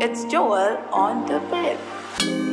it's Joel on the bed.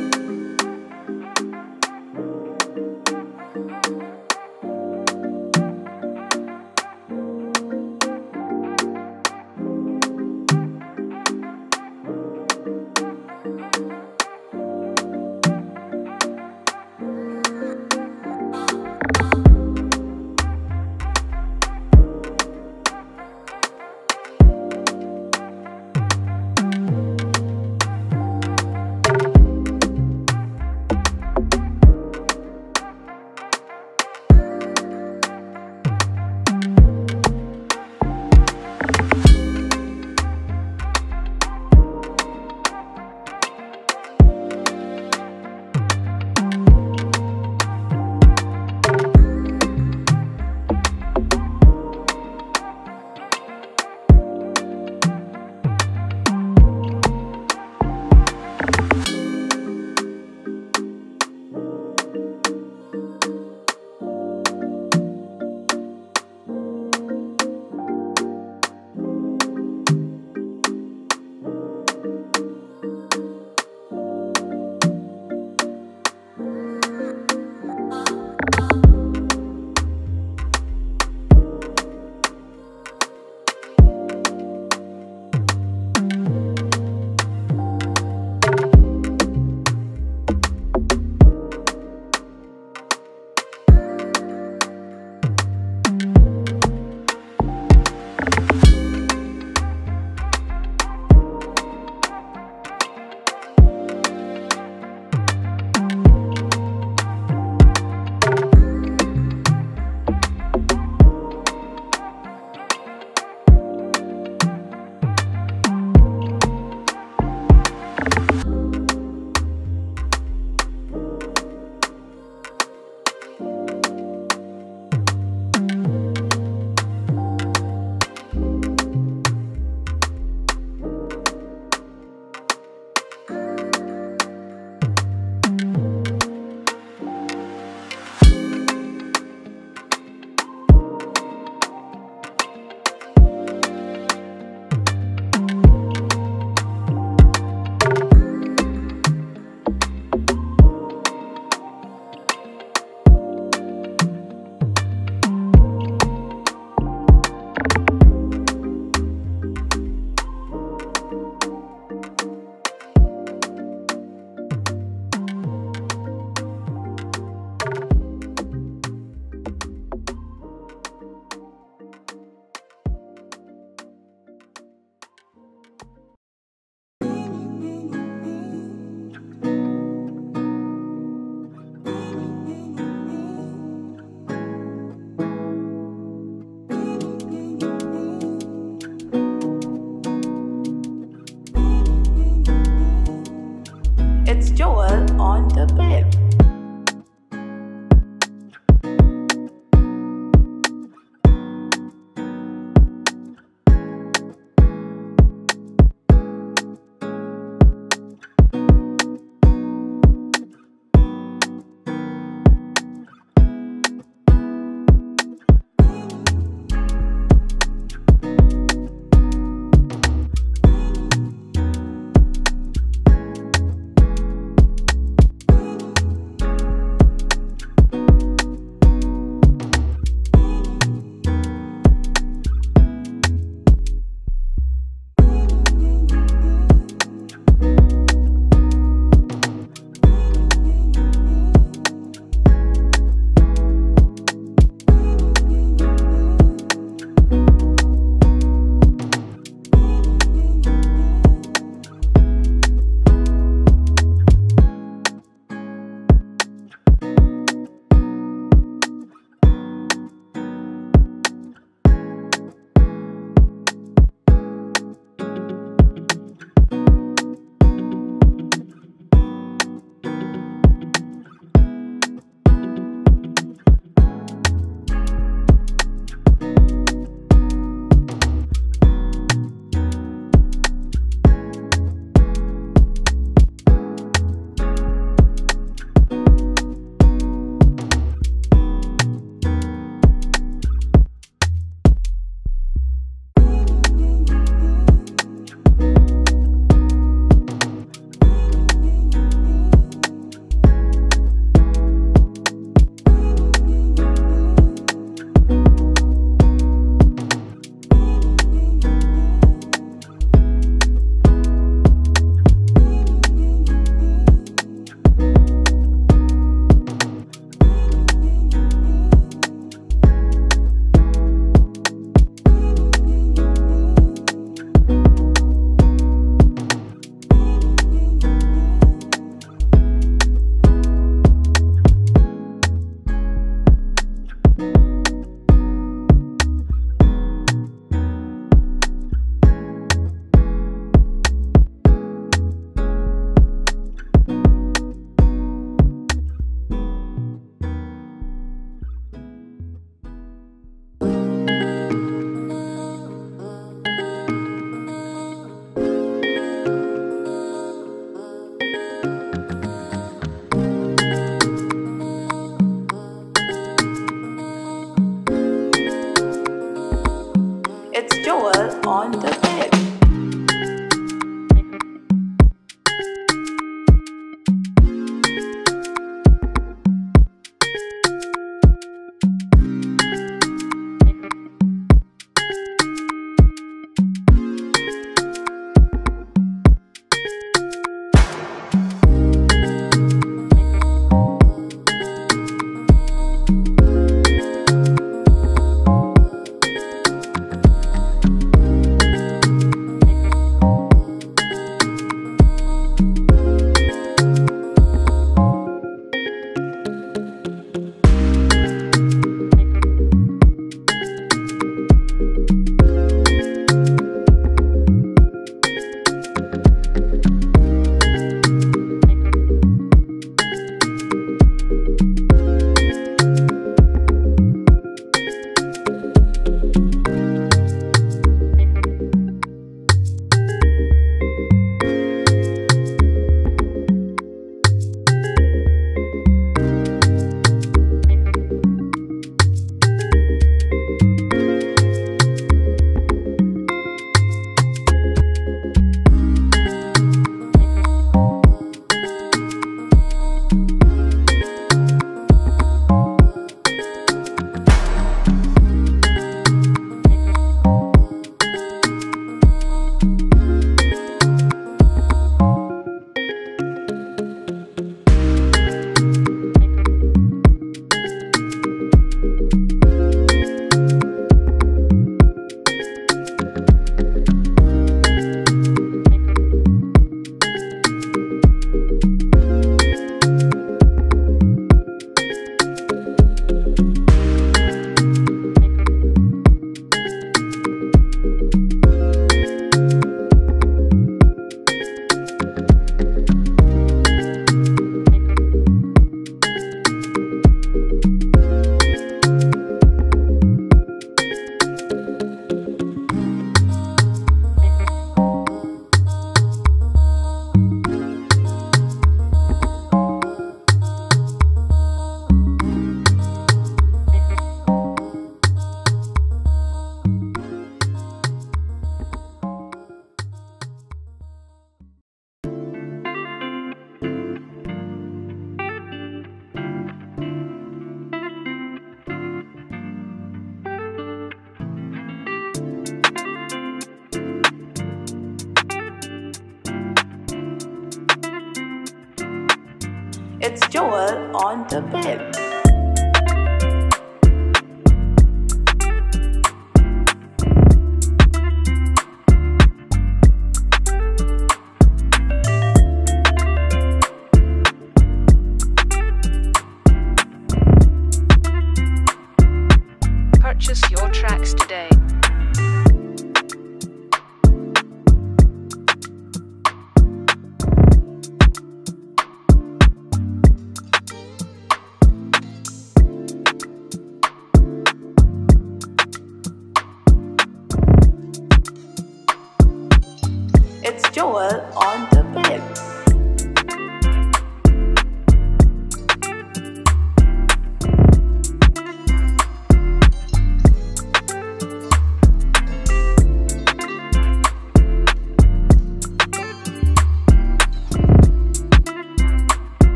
Joel on the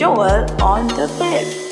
Joel on the bill.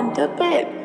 On the bed.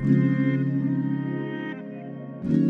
Thank you.